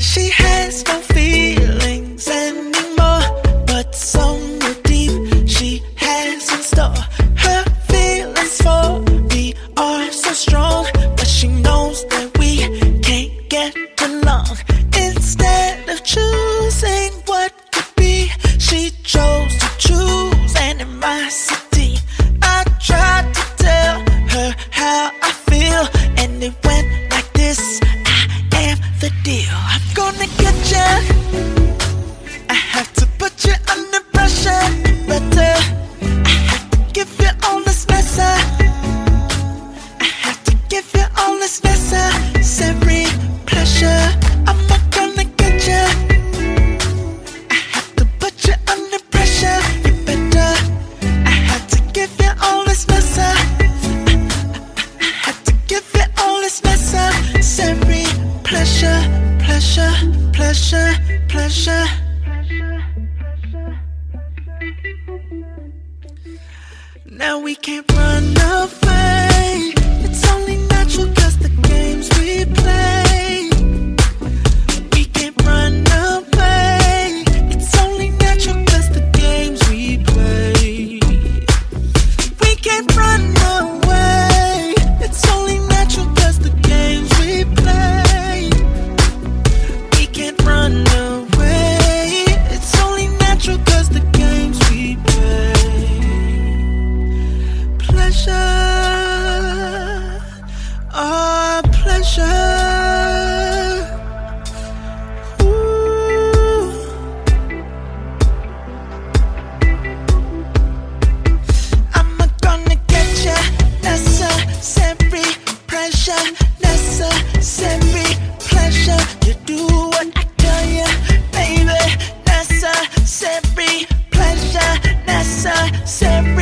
She has no feelings anymore, but somewhere deep she has in store. Her feelings for me are so strong, but she knows that we can't get along. Instead of choosing what could be, she chose I have to put you under pressure. I have to give you all this. I have to give you all this pleasure. I'm gonna get ya. I have to put you under pressure. You better. I have to give you all this. I have to give you all this necessary pleasure, pleasure, pleasure, pleasure. Now we can't run away.